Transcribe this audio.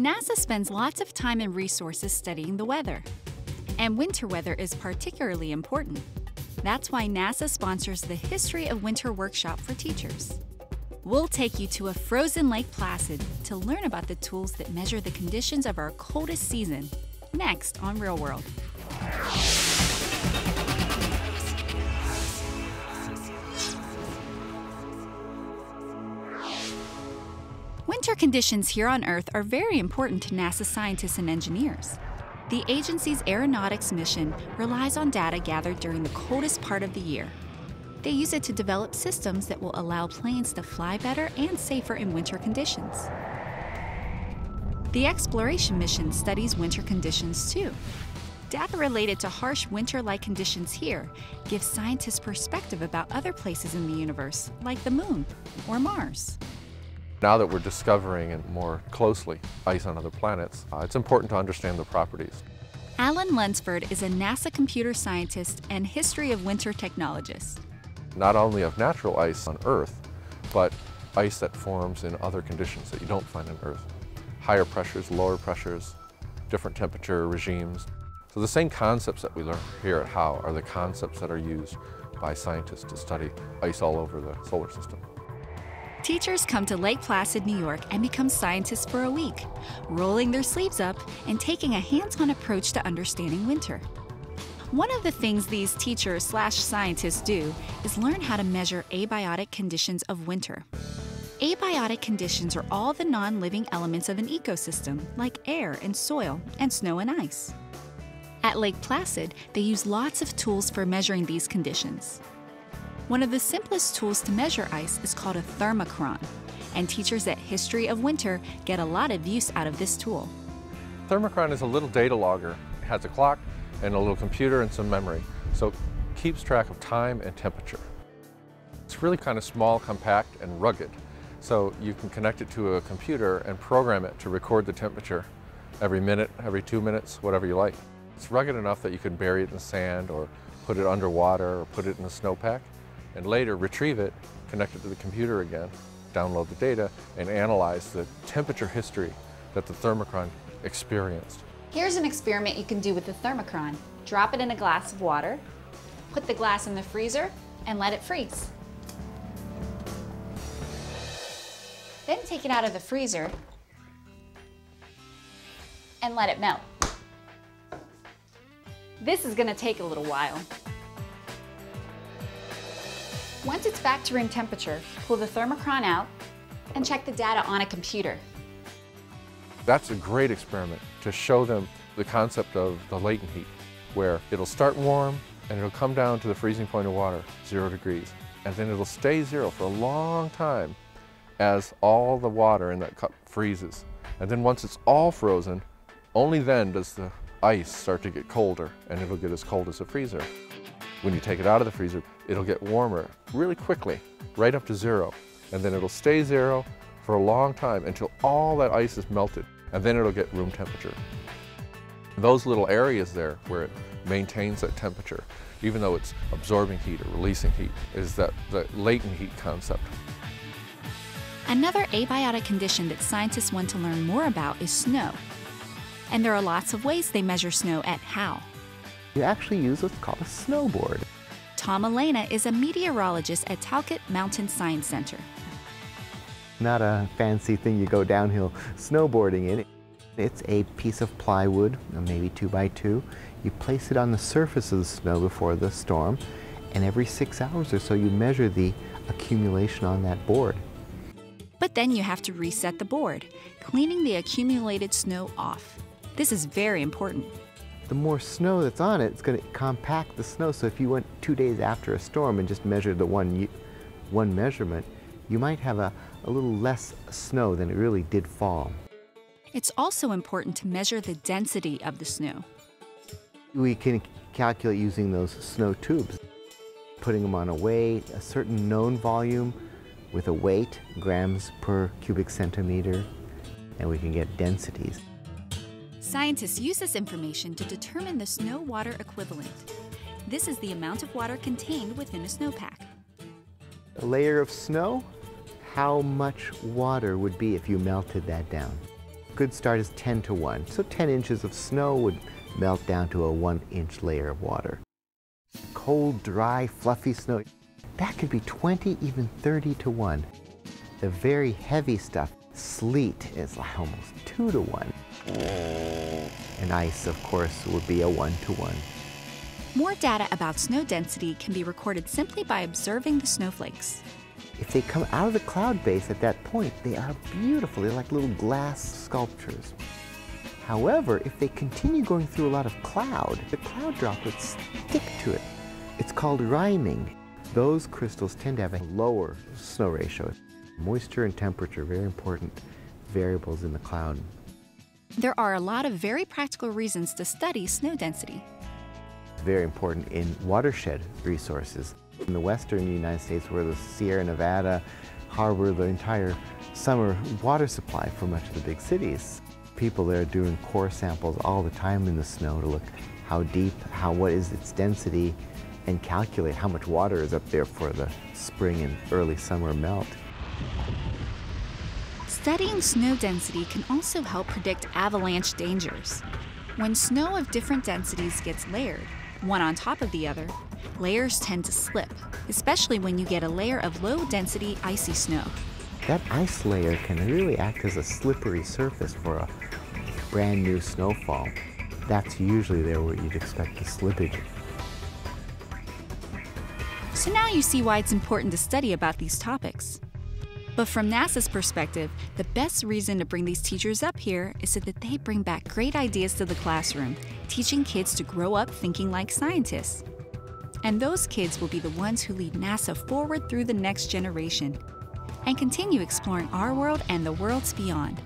NASA spends lots of time and resources studying the weather. And winter weather is particularly important. That's why NASA sponsors the History of Winter workshop for teachers. We'll take you to a frozen Lake Placid to learn about the tools that measure the conditions of our coldest season. Next on Real World. Winter conditions here on Earth are very important to NASA scientists and engineers. The agency's aeronautics mission relies on data gathered during the coldest part of the year. They use it to develop systems that will allow planes to fly better and safer in winter conditions. The exploration mission studies winter conditions too. Data related to harsh winter like conditions here gives scientists perspective about other places in the universe, like the Moon or Mars. Now that we're discovering and more closely ice on other planets, uh, it's important to understand the properties. Alan Lunsford is a NASA computer scientist and history of winter technologist. Not only of natural ice on Earth, but ice that forms in other conditions that you don't find on Earth. Higher pressures, lower pressures, different temperature regimes. So the same concepts that we learn here at HOW are the concepts that are used by scientists to study ice all over the solar system. Teachers come to Lake Placid, New York and become scientists for a week, rolling their sleeves up and taking a hands-on approach to understanding winter. One of the things these teachers slash scientists do is learn how to measure abiotic conditions of winter. Abiotic conditions are all the non-living elements of an ecosystem, like air and soil and snow and ice. At Lake Placid, they use lots of tools for measuring these conditions. One of the simplest tools to measure ice is called a thermochron, and teachers at History of Winter get a lot of use out of this tool. Thermochron is a little data logger. It has a clock and a little computer and some memory, so it keeps track of time and temperature. It's really kind of small, compact, and rugged, so you can connect it to a computer and program it to record the temperature every minute, every two minutes, whatever you like. It's rugged enough that you can bury it in sand or put it underwater or put it in a snowpack and later retrieve it, connect it to the computer again, download the data, and analyze the temperature history that the thermochron experienced. Here's an experiment you can do with the thermochron. Drop it in a glass of water, put the glass in the freezer, and let it freeze. Then take it out of the freezer and let it melt. This is gonna take a little while. Once it's back to room temperature, pull the thermochron out and check the data on a computer. That's a great experiment to show them the concept of the latent heat, where it'll start warm and it'll come down to the freezing point of water, zero degrees, and then it'll stay zero for a long time as all the water in that cup freezes. And then once it's all frozen, only then does the ice start to get colder and it'll get as cold as a freezer. When you take it out of the freezer, it'll get warmer really quickly, right up to zero. And then it'll stay zero for a long time until all that ice is melted. And then it'll get room temperature. Those little areas there where it maintains that temperature, even though it's absorbing heat or releasing heat, is that, that latent heat concept. Another abiotic condition that scientists want to learn more about is snow. And there are lots of ways they measure snow at HOW. You actually use what's called a snowboard. Tom Elena is a meteorologist at Talcott Mountain Science Center. Not a fancy thing you go downhill snowboarding in. It's a piece of plywood, maybe two by two. You place it on the surface of the snow before the storm, and every six hours or so you measure the accumulation on that board. But then you have to reset the board, cleaning the accumulated snow off. This is very important the more snow that's on it, it's going to compact the snow. So if you went two days after a storm and just measured the one, one measurement, you might have a, a little less snow than it really did fall. It's also important to measure the density of the snow. We can calculate using those snow tubes, putting them on a weight, a certain known volume with a weight, grams per cubic centimeter, and we can get densities. Scientists use this information to determine the snow water equivalent. This is the amount of water contained within a snowpack. A layer of snow, how much water would be if you melted that down? good start is 10 to 1. So 10 inches of snow would melt down to a one inch layer of water. Cold, dry, fluffy snow, that could be 20, even 30 to 1. The very heavy stuff, sleet, is almost 2 to 1. And ice, of course, would be a 1 to 1. More data about snow density can be recorded simply by observing the snowflakes. If they come out of the cloud base at that point, they are beautiful. They're like little glass sculptures. However, if they continue going through a lot of cloud, the cloud droplets stick to it. It's called riming. Those crystals tend to have a lower snow ratio. Moisture and temperature, very important variables in the cloud. There are a lot of very practical reasons to study snow density. It's very important in watershed resources. In the western United States, where the Sierra Nevada harbor the entire summer water supply for much of the big cities, people there are doing core samples all the time in the snow to look how deep, how what is its density, and calculate how much water is up there for the spring and early summer melt. Studying snow density can also help predict avalanche dangers. When snow of different densities gets layered, one on top of the other, layers tend to slip, especially when you get a layer of low density icy snow. That ice layer can really act as a slippery surface for a brand new snowfall. That's usually there where you'd expect the slippage. So now you see why it's important to study about these topics. But from NASA's perspective, the best reason to bring these teachers up here is so that they bring back great ideas to the classroom, teaching kids to grow up thinking like scientists. And those kids will be the ones who lead NASA forward through the next generation and continue exploring our world and the worlds beyond.